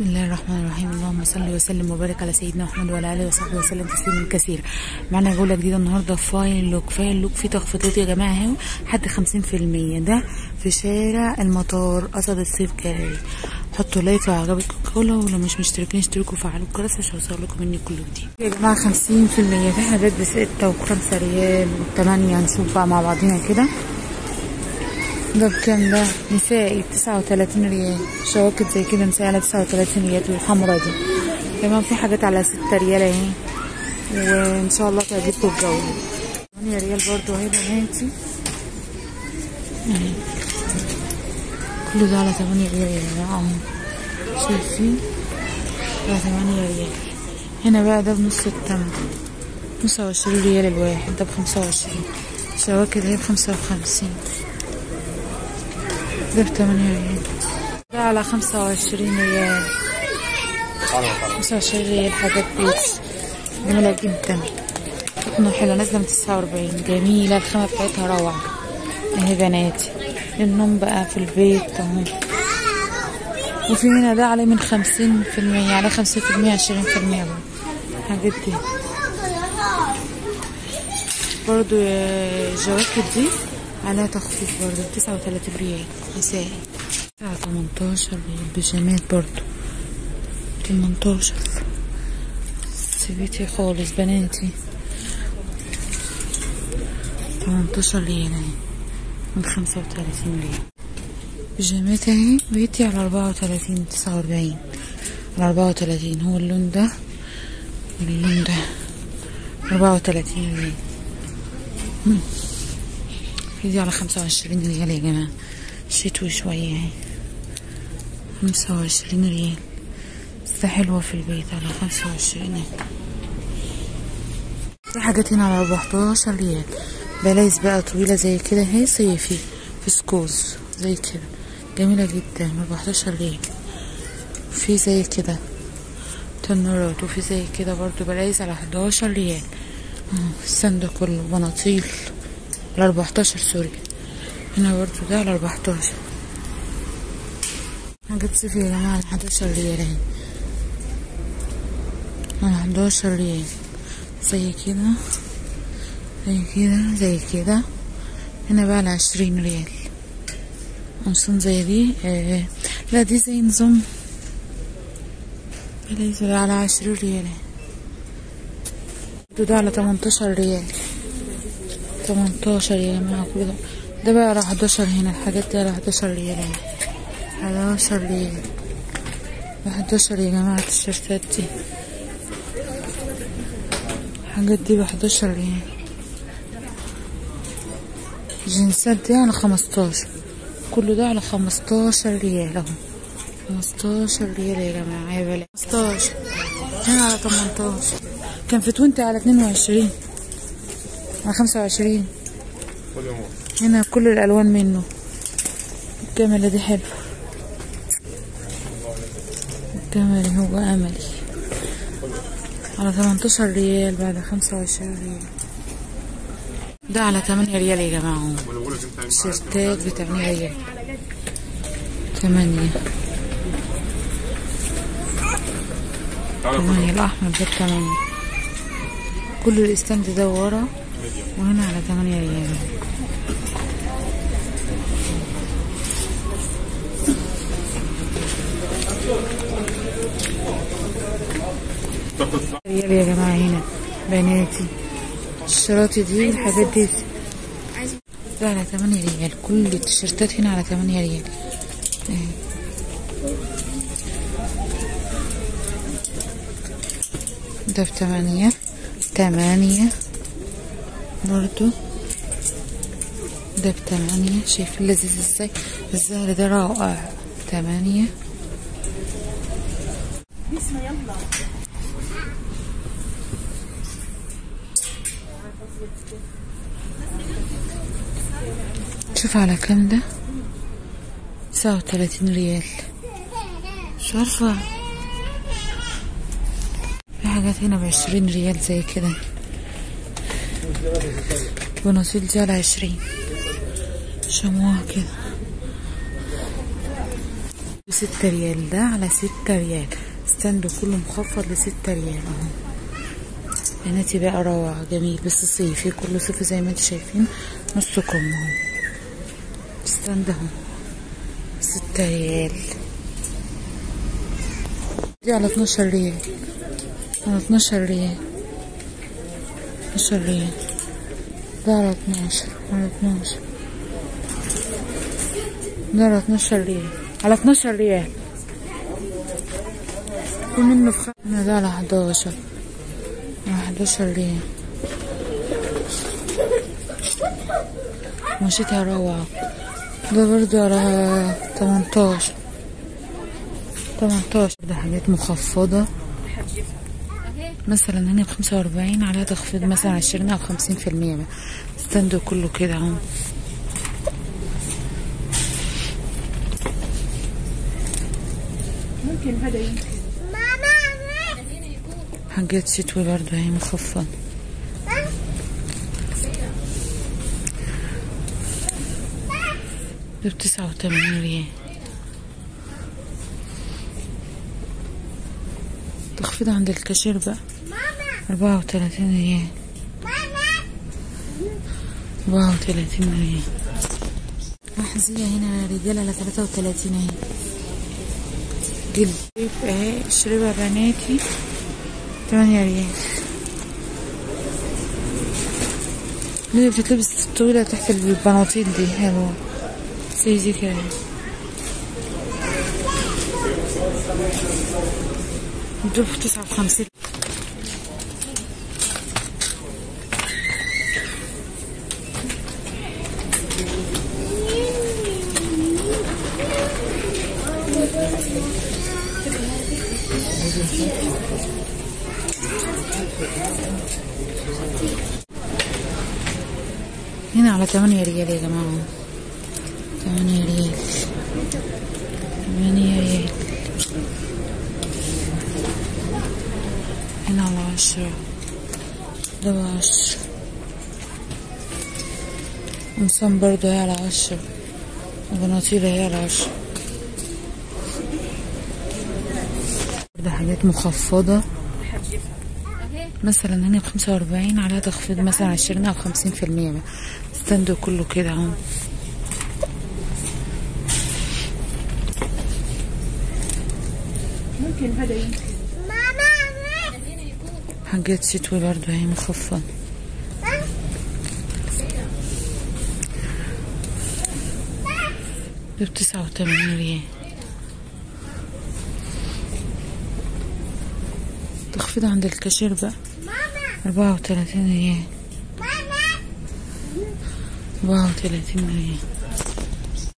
بسم الله الرحمن الرحيم اللهم صل وسلم وبارك على سيدنا محمد وعلى اله وصحبه وسلم تسليما كثيرا معانا جوله جديده النهارده فاين لوك فاين لوك فيه تخفيضات يا جماعة اهو حد 50% ده في شارع المطار قصد الصيف جاي حطوا لايك لو عجبتكم الجوله ولو مش مشتركين اشتركوا وفعلوا الجرس عشان يوصل لكم مني كل جديد يا جماعة 50% في حاجات بستة وخمسة ريال وثمانية هنشوف بقى مع بعضينا كده ده بكام ده نسائي بتسعة وتلاتين ريال. شواكت زي كده نسائي على تسعة وتلاتين ريال والحمرا دي. كمان في حاجات على ستة ريال اهي. وإن شاء الله تعجبكم الجولة تمانية ريال برضو اهي بناتي اهي كل ده على تمانية ريال يا جماعة شايفين؟ على تمانية ريال. هنا بقى ده بنص التمن. خمسة وعشرين ريال الواحد ده بخمسة وعشرين. جواكت اهي بخمسة وخمسين. بتمانية ريال. ده على خمسة وعشرين ريال. خمسة وعشرين ريال حاجات بيتس. جميلة جدا. قطنة حلوة. نازلة من تسعة وأربعين. جميلة. الخامة بتاعتها روعة. أهي بناتي. النوم بقى في البيت اهو وفي هنا ده عليه من خمسين في المية. عليه خمسين في المية عشرين في المية الحاجات دي. برضو الجواكت دي. عليها تخفيض برضه تسعة وتلاتين ريال نسائي تسعة تمنتاشر بيجامات برضه تمنتاشر. سيبيتي خالص بناتي. تمنتاشر ريال أهي من خمسة وتلاتين ريال. بيجامات أهي بيتي على أربعة وتلاتين تسعة وأربعين. على أربعة وتلاتين هو اللون ده واللون ده أربعة وتلاتين ريال. دي على خمسة وعشرين ريال يا جماعة. شتوي شوية. اهي خمسة وعشرين ريال. بس حلوة في البيت على خمسة وعشرين. في حاجات هنا على أربعتاشر ريال. بلايز بقى طويلة زي كده. اهي صيفي. في سكوز زي كده. جميلة جدا. أربعتاشر ريال. في زي كده. تنورات. وفي زي كده برضو. بلايز على حداشر ريال. السن ده أربعتاشر sorry. هنا برضو ده على أربعتاشر حاجات صيفي يا جماعة على حداشر ريال اهي على حداشر ريال. زي كده زي كده زي كده. هنا بقى على عشرين ريال. قمصان زي دي آه لا دي زي نظام. على عشرين ريال. ده على تمنتاشر ريال. تمنتاشر يا جماعة كل ده بقى على حداشر هنا الحاجات دي على حداشر ريال حداشر ريال. بحداشر يا جماعة التيشيرتات دي. الحاجات دي بحداشر ريال. الجنسات دي على خمستاشر. كل ده على خمستاشر ريال اهو. خمستاشر ريال يا جماعة يا بلا خمستاشر. هنا على تمنتاشر. كان في توينتي على اتنين وعشرين. على خمسة وعشرين. هنا كل الألوان منه. الكاميرا دي حلوة. الكاميرا هو أملي. على تمنتاشر ريال بعد خمسة وعشرين ريال. ده على تمانية ريال يا جماعة. الشيرتات بتمانية ريال. تمانية. تمانية الأحمر ده تمانية. كل الاستند ده ورا. وهنا على تمانية ريال. ريال يا جماعة هنا بناتي. الشراطي دي الحاجات دي. ده على تمانية ريال. كل التيشيرتات هنا على تمانية ريال. ده بتمانية تمانية برضو. ده بتمانية. شايفين لذيذ إزاي؟ الزهر ده رائع تمانية. شوف على كام ده؟ تسعة وتلاتين ريال. مش عارفة في حاجات هنا بعشرين ريال زي كده. بناطيل دي على عشرين. شموع كده. ستة ريال ده على ستة ريال. stand كله مخفض لستة ريال. اهو بناتي بقى روعة جميل. بس صيفي كله صيفي زي ما أنتم شايفين. نص كم اهو. stand اهو. ستة ريال. دي على اتناشر ريال. على اتناشر ريال. ده على اتناشر على اتناشر. على اتناشر ريال. على اتناشر ريال. في منه في خ... أنا ده على حداشر حداشر ريال. مشيتها روعة. ده برضه على تمنتاشر. تمنتاشر. ده حاجات مخفضة. مثلا هنا بخمسة وأربعين عليها تخفيض مثلا عشرين أو خمسين في المية. ستاند كله كده أهو. ممكن هذا يمكن. حاجات شتوي برضه هي مخفضة. ده بتسعة وتمانين ريال. تخفيض عند الكاشير بقى. أربعة وتلاتين ريال. أربعة وتلاتين ريال. أحذية هنا رجالة على تلاتة وتلاتين اهي جلد. اهي اشربها بناتي. تمانية ريال. دي بتتلبس طويلة تحت البناطيل دي. حلوة. زي دي كده. دول تسعة وخمسين هنا على تمانية ريال يا جماعة تمانية ريال تمانية ريال هنا على عشرة ده بعشرة قمصان برضه هي على عشرة هي على عشرة ده حاجات مخفضة. مثلا هنا بخمسة وأربعين عليها تخفيض مثلا عشرين أو خمسين في المية. ستاند كله كده أهو. ممكن هذا حاجات شتوي برضه هي مخفضة. ده بتسعة وتمانين ريال. تخفيض عند الكاشير بقى. أربعة وتلاتين ريال. أربعة وتلاتين ريال.